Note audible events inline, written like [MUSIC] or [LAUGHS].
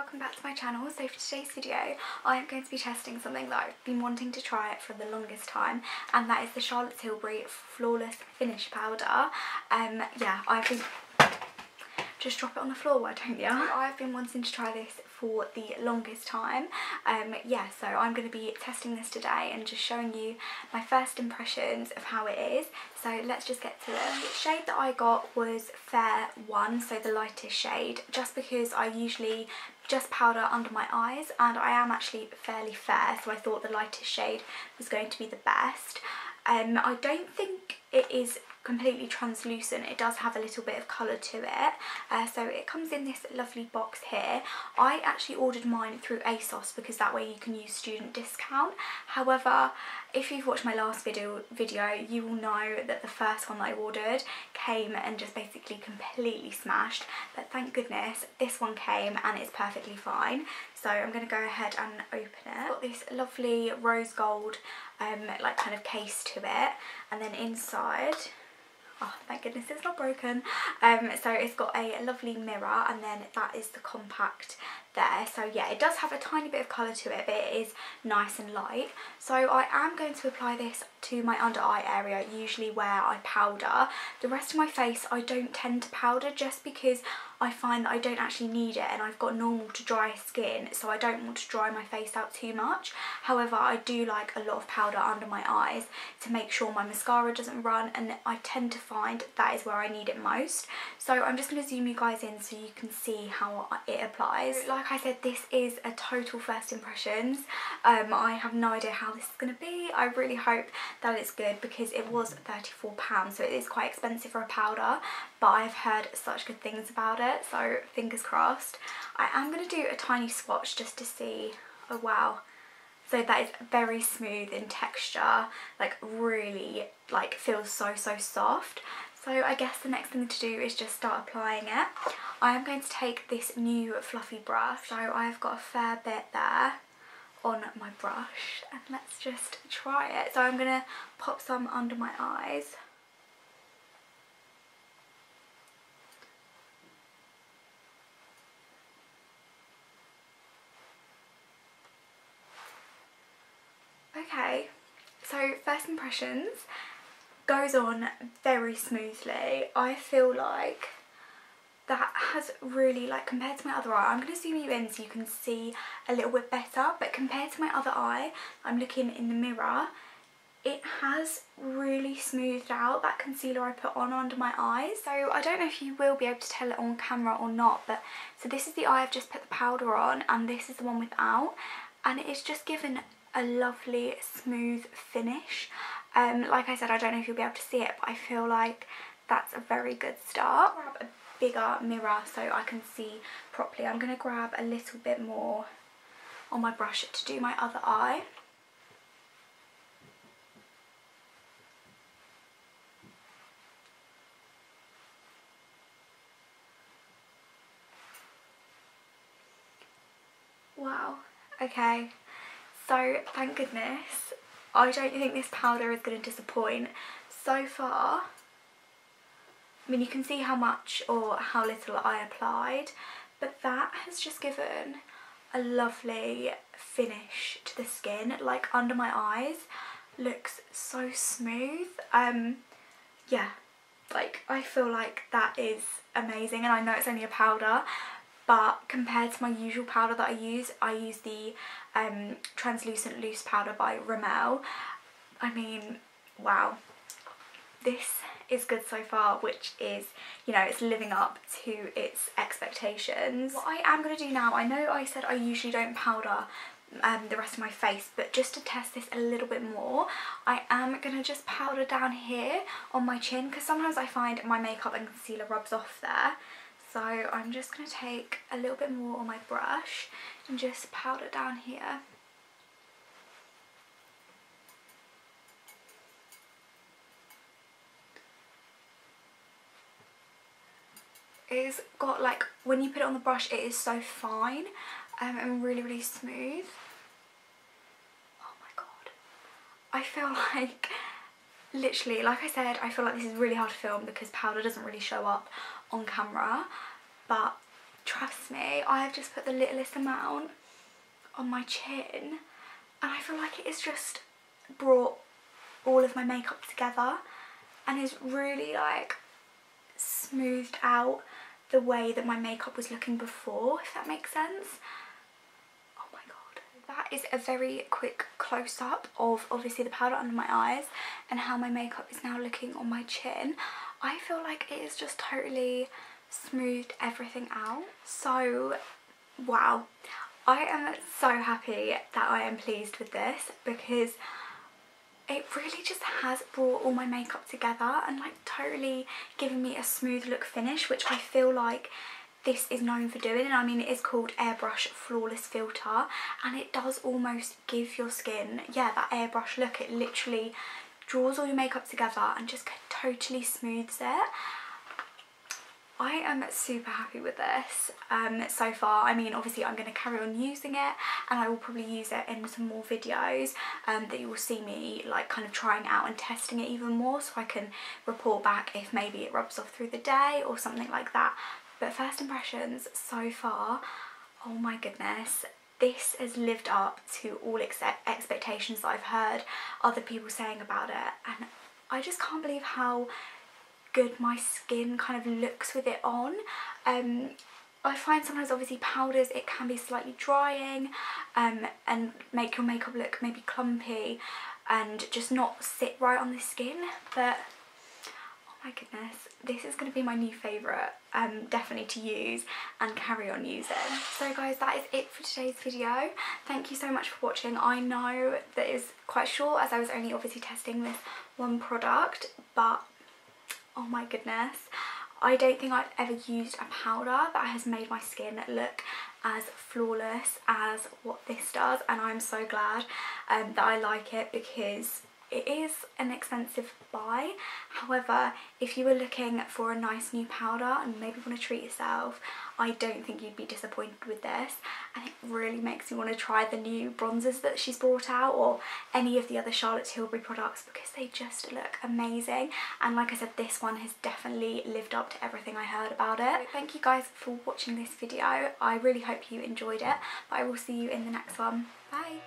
welcome back to my channel. So for today's video I am going to be testing something that I've been wanting to try for the longest time and that is the Charlotte Tilbury Flawless Finish Powder. Um, yeah, I've been... Just drop it on the floor, why don't you? I've been wanting to try this for the longest time. Um, yeah, so I'm going to be testing this today and just showing you my first impressions of how it is. So let's just get to it. The shade that I got was Fair 1, so the lightest shade, just because I usually just powder under my eyes and I am actually fairly fair so I thought the lightest shade was going to be the best. Um, I don't think it is completely translucent it does have a little bit of colour to it. Uh, so it comes in this lovely box here. I actually ordered mine through ASOS because that way you can use student discount. However if you've watched my last video video you will know that the first one that I ordered came and just basically completely smashed. But thank goodness this one came and it's perfectly fine. So I'm going to go ahead and open it. Got this lovely rose gold um, like kind of case to it. And then inside oh thank goodness it's not broken. Um, so it's got a lovely mirror and then that is the compact there. So yeah it does have a tiny bit of colour to it but it is nice and light. So I am going to apply this to my under eye area usually where I powder. The rest of my face I don't tend to powder just because I find that I don't actually need it and I've got normal to dry skin so I don't want to dry my face out too much however I do like a lot of powder under my eyes to make sure my mascara doesn't run and I tend to find that is where I need it most so I'm just going to zoom you guys in so you can see how it applies like I said, this is a total first impressions. Um, I have no idea how this is going to be. I really hope that it's good because it was £34, so it is quite expensive for a powder, but I've heard such good things about it, so fingers crossed. I am going to do a tiny swatch just to see, oh wow, so that is very smooth in texture, like really like feels so so soft. So I guess the next thing to do is just start applying it. I am going to take this new fluffy brush. So I've got a fair bit there on my brush and let's just try it. So I'm going to pop some under my eyes. Okay, so first impressions goes on very smoothly. I feel like that has really like compared to my other eye I'm going to zoom you in so you can see a little bit better but compared to my other eye I'm looking in the mirror it has really smoothed out that concealer I put on under my eyes so I don't know if you will be able to tell it on camera or not but so this is the eye I've just put the powder on and this is the one without and it's just given a lovely smooth finish um, like I said, I don't know if you'll be able to see it, but I feel like that's a very good start. Grab a bigger mirror so I can see properly. I'm going to grab a little bit more on my brush to do my other eye. Wow, okay, so thank goodness I don't think this powder is going to disappoint. So far, I mean you can see how much or how little I applied, but that has just given a lovely finish to the skin, like under my eyes. Looks so smooth. Um, yeah, like I feel like that is amazing and I know it's only a powder but compared to my usual powder that I use, I use the um, translucent loose powder by Rimmel. I mean, wow, this is good so far which is you know it's living up to its expectations. What I am going to do now I know I said I usually don't powder um, the rest of my face but just to test this a little bit more I am going to just powder down here on my chin because sometimes I find my makeup and concealer rubs off there so I'm just going to take a little bit more on my brush and just powder down here. It's got like, when you put it on the brush it is so fine um, and really really smooth. Oh my god. I feel [LAUGHS] like literally, like I said, I feel like this is really hard to film because powder doesn't really show up on camera. But trust me, I have just put the littlest amount on my chin and I feel like it has just brought all of my makeup together and has really like smoothed out the way that my makeup was looking before, if that makes sense. Oh my god. That is a very quick close-up of obviously the powder under my eyes and how my makeup is now looking on my chin. I feel like it is just totally smoothed everything out. So, wow. I am so happy that I am pleased with this because it really just has brought all my makeup together and like totally given me a smooth look finish which I feel like this is known for doing and I mean it is called airbrush flawless filter and it does almost give your skin yeah that airbrush look it literally draws all your makeup together and just totally smooths it I am super happy with this um, so far. I mean, obviously I'm going to carry on using it and I will probably use it in some more videos um, that you will see me like kind of trying out and testing it even more so I can report back if maybe it rubs off through the day or something like that. But first impressions so far, oh my goodness, this has lived up to all ex expectations that I've heard other people saying about it and I just can't believe how good my skin kind of looks with it on. Um, I find sometimes obviously powders it can be slightly drying um, and make your makeup look maybe clumpy and just not sit right on the skin but my goodness this is going to be my new favourite um, definitely to use and carry on using. So guys that is it for today's video. Thank you so much for watching. I know that is quite short as I was only obviously testing this one product but oh my goodness. I don't think I've ever used a powder that has made my skin look as flawless as what this does and I'm so glad um, that I like it because it is an expensive buy. However, if you were looking for a nice new powder and maybe want to treat yourself, I don't think you'd be disappointed with this. And it really makes me want to try the new bronzers that she's brought out or any of the other Charlotte Tilbury products because they just look amazing. And like I said, this one has definitely lived up to everything I heard about it. So thank you guys for watching this video. I really hope you enjoyed it, but I will see you in the next one. Bye!